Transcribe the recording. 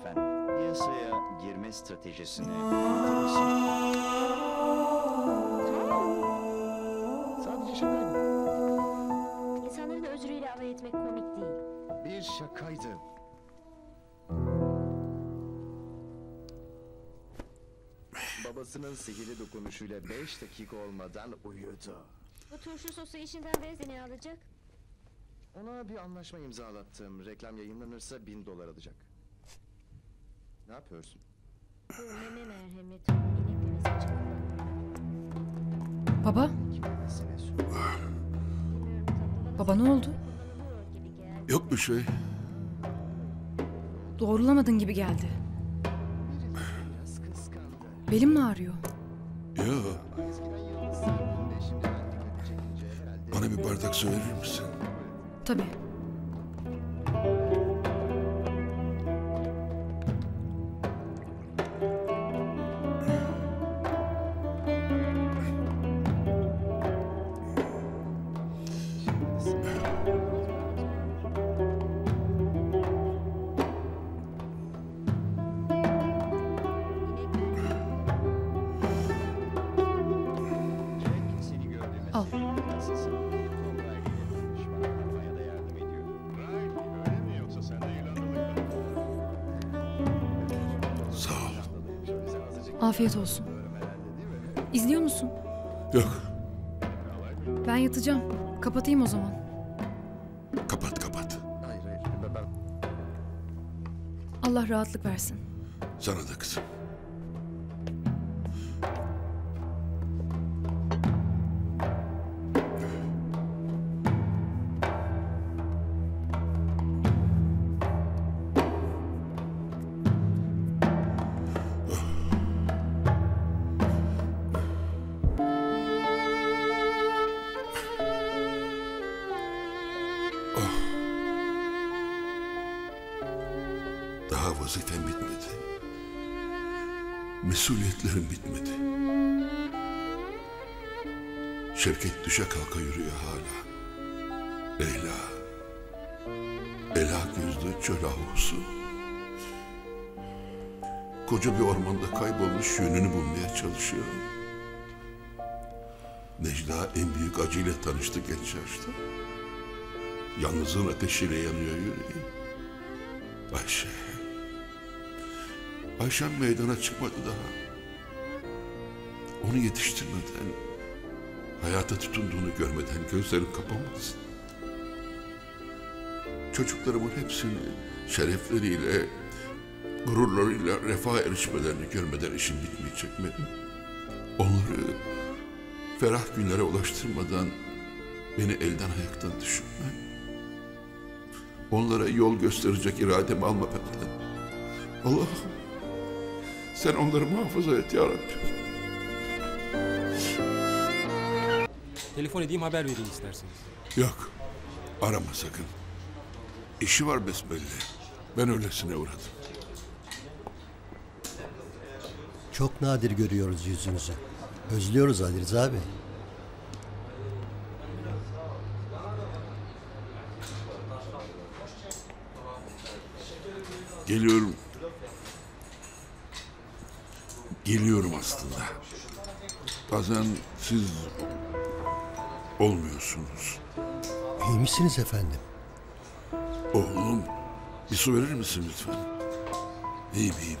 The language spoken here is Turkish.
efendim. Piyasaya girme stratejisini anlatır mısın? Sadece şakaydı. İnsanların özrüyle alay etmek komik değil. Bir şakaydı. Babasının sihirli dokunuşuyla 5 dakika olmadan uyudu. Bu turşu sosu işinden ve seni alacak. Ona bir anlaşma imzalattım. Reklam yayınlanırsa bin dolar alacak. Yapıyorsun? Bu meme merhameti. Baba, baba ne oldu? Yok bir şey. Doğrulamadın gibi geldi. Belim mi ağrıyor? Ya bana bir bardak su verir misin? Tabii. İrlandalı Sağ ol. Afiyet olsun. İzliyor musun? Yok. Ben yatacağım. Kapatayım o zaman. Kapat kapat. Allah rahatlık versin. Sana da kızım. Daha vazifem bitmedi. Mesuliyetlerim bitmedi. Şevket düşe kalka yürüyor hala. Leyla. Ela gözlü çöl ahusu. Koca bir ormanda kaybolmuş yönünü bulmaya çalışıyor. Necla en büyük acıyla tanıştı genç yaşta. Yalnızlığın ateşiyle yanıyor yüreği. Ayşe. Ayşem meydana çıkmadı daha. Onu yetiştirmeden, hayata tutunduğunu görmeden gözlerim kapamaz. Çocuklarımın hepsini şerefleriyle, gururlarıyla refah erişmelerini görmeden işim bitmeyecek benim. Onları ferah günlere ulaştırmadan beni elden ayaktan düşürme. Onlara yol gösterecek irademi alma benden. Allah'ım sen onları muhafaza et ya Rabbi. Telefon edeyim haber vereyim isterseniz. Yok arama sakın. İşi var besbelli. Ben öylesine uğradım. Çok nadir görüyoruz yüzünüzü. Özlüyoruz Ali Rıza Bey. Geliyorum. Geliyorum aslında. Bazen siz olmuyorsunuz. İyi misiniz efendim? Oğlum bir su verir misin lütfen? İyiyim iyiyim.